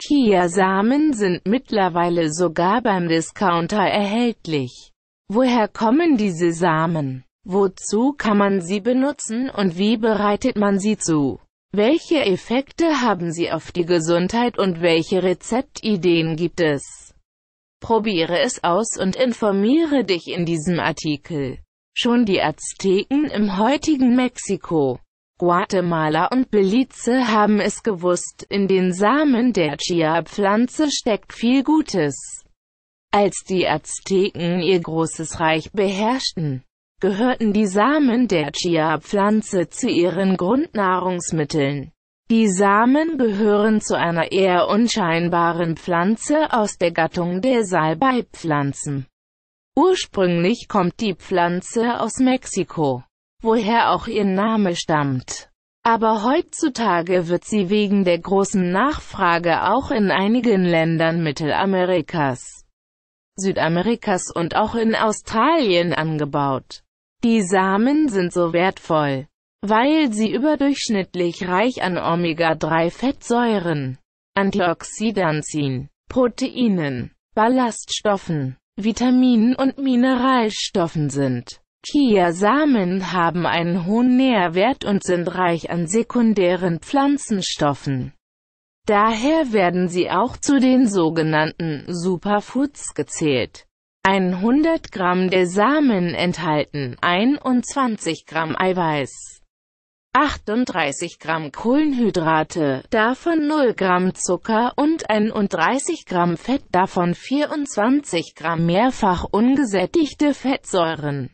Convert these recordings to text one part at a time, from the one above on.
Chiasamen sind mittlerweile sogar beim Discounter erhältlich. Woher kommen diese Samen? Wozu kann man sie benutzen und wie bereitet man sie zu? Welche Effekte haben sie auf die Gesundheit und welche Rezeptideen gibt es? Probiere es aus und informiere dich in diesem Artikel. Schon die Azteken im heutigen Mexiko, Guatemala und Belize haben es gewusst, in den Samen der Chia-Pflanze steckt viel Gutes. Als die Azteken ihr großes Reich beherrschten, gehörten die Samen der Chia-Pflanze zu ihren Grundnahrungsmitteln. Die Samen gehören zu einer eher unscheinbaren Pflanze aus der Gattung der Salbeipflanzen. Ursprünglich kommt die Pflanze aus Mexiko, woher auch ihr Name stammt. Aber heutzutage wird sie wegen der großen Nachfrage auch in einigen Ländern Mittelamerikas Südamerikas und auch in Australien angebaut. Die Samen sind so wertvoll, weil sie überdurchschnittlich reich an Omega-3-Fettsäuren, Antioxidantien, Proteinen, Ballaststoffen, Vitaminen und Mineralstoffen sind. Chiasamen haben einen hohen Nährwert und sind reich an sekundären Pflanzenstoffen. Daher werden sie auch zu den sogenannten Superfoods gezählt. 100 Gramm der Samen enthalten 21 Gramm Eiweiß, 38 Gramm Kohlenhydrate, davon 0 Gramm Zucker und 31 Gramm Fett, davon 24 Gramm mehrfach ungesättigte Fettsäuren.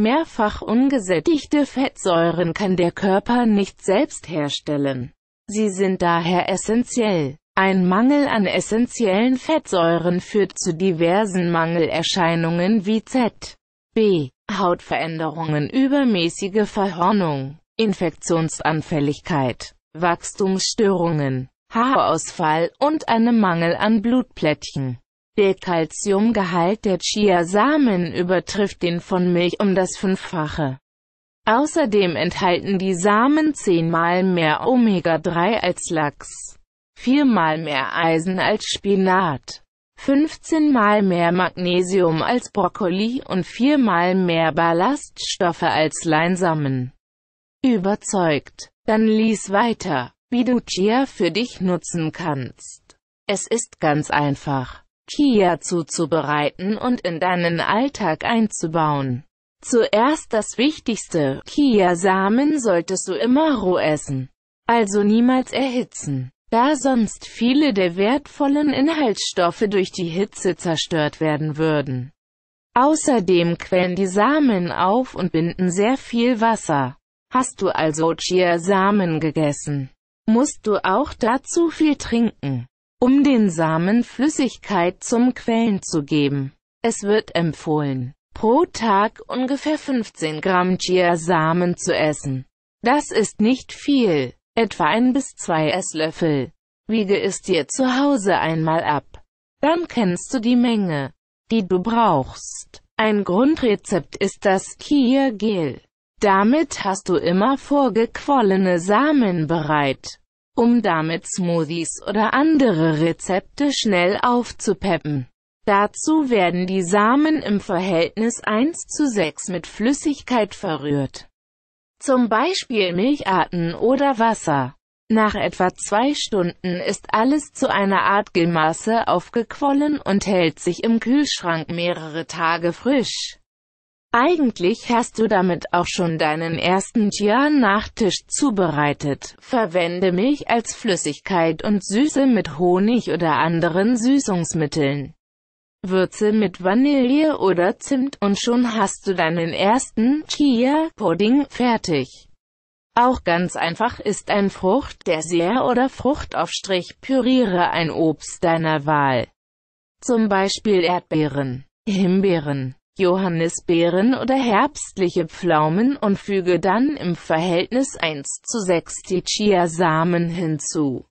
Mehrfach ungesättigte Fettsäuren kann der Körper nicht selbst herstellen. Sie sind daher essentiell. Ein Mangel an essentiellen Fettsäuren führt zu diversen Mangelerscheinungen wie Z, B, Hautveränderungen, übermäßige Verhornung, Infektionsanfälligkeit, Wachstumsstörungen, Haarausfall und einem Mangel an Blutplättchen. Der Calciumgehalt der Chiasamen übertrifft den von Milch um das Fünffache. Außerdem enthalten die Samen zehnmal mehr Omega-3 als Lachs, viermal mehr Eisen als Spinat, 15 mal mehr Magnesium als Brokkoli und viermal mehr Ballaststoffe als Leinsamen. Überzeugt? Dann lies weiter, wie du Chia für dich nutzen kannst. Es ist ganz einfach, Chia zuzubereiten und in deinen Alltag einzubauen. Zuerst das Wichtigste, Chiasamen solltest du immer roh essen. Also niemals erhitzen, da sonst viele der wertvollen Inhaltsstoffe durch die Hitze zerstört werden würden. Außerdem quellen die Samen auf und binden sehr viel Wasser. Hast du also Chiasamen gegessen, musst du auch dazu viel trinken, um den Samen Flüssigkeit zum Quellen zu geben. Es wird empfohlen, pro Tag ungefähr 15 Gramm Chiasamen zu essen. Das ist nicht viel, etwa ein bis zwei Esslöffel. Wiege es dir zu Hause einmal ab. Dann kennst du die Menge, die du brauchst. Ein Grundrezept ist das Chia Gel. Damit hast du immer vorgequollene Samen bereit, um damit Smoothies oder andere Rezepte schnell aufzupeppen. Dazu werden die Samen im Verhältnis 1 zu 6 mit Flüssigkeit verrührt. Zum Beispiel Milcharten oder Wasser. Nach etwa zwei Stunden ist alles zu einer Art Gelmasse aufgequollen und hält sich im Kühlschrank mehrere Tage frisch. Eigentlich hast du damit auch schon deinen ersten Chia-Nachtisch zubereitet. Verwende Milch als Flüssigkeit und süße mit Honig oder anderen Süßungsmitteln. Würze mit Vanille oder Zimt und schon hast du deinen ersten Chia-Pudding fertig. Auch ganz einfach ist ein Fruchtdessert oder Fruchtaufstrich. Püriere ein Obst deiner Wahl. Zum Beispiel Erdbeeren, Himbeeren, Johannisbeeren oder herbstliche Pflaumen und füge dann im Verhältnis 1 zu 6 die Chiasamen hinzu.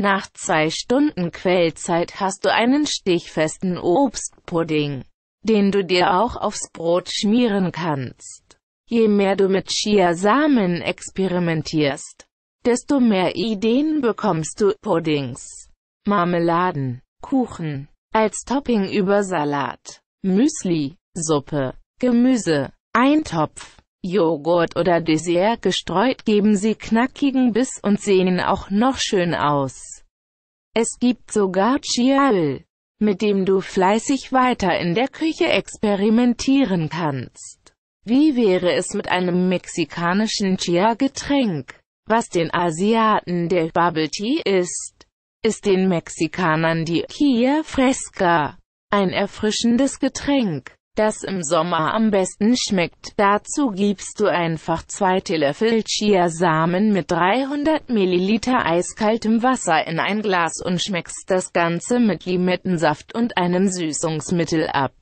Nach zwei Stunden Quellzeit hast du einen stichfesten Obstpudding, den du dir auch aufs Brot schmieren kannst. Je mehr du mit Chiasamen experimentierst, desto mehr Ideen bekommst du Puddings. Marmeladen, Kuchen, als Topping über Salat, Müsli, Suppe, Gemüse, Eintopf, Joghurt oder Dessert gestreut geben sie knackigen Biss und sehen auch noch schön aus. Es gibt sogar Chial, mit dem du fleißig weiter in der Küche experimentieren kannst. Wie wäre es mit einem mexikanischen Chia-Getränk, was den Asiaten der Bubble Tea ist, ist den Mexikanern die Chia Fresca, ein erfrischendes Getränk das im Sommer am besten schmeckt. Dazu gibst du einfach zwei Teelöffel Chiasamen mit 300 ml eiskaltem Wasser in ein Glas und schmeckst das Ganze mit Limettensaft und einem Süßungsmittel ab.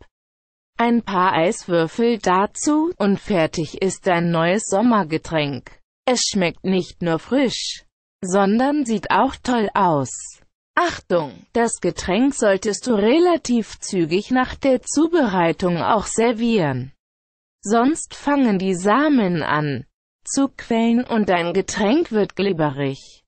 Ein paar Eiswürfel dazu, und fertig ist dein neues Sommergetränk. Es schmeckt nicht nur frisch, sondern sieht auch toll aus. Achtung, das Getränk solltest du relativ zügig nach der Zubereitung auch servieren. Sonst fangen die Samen an zu quellen und dein Getränk wird glibberig.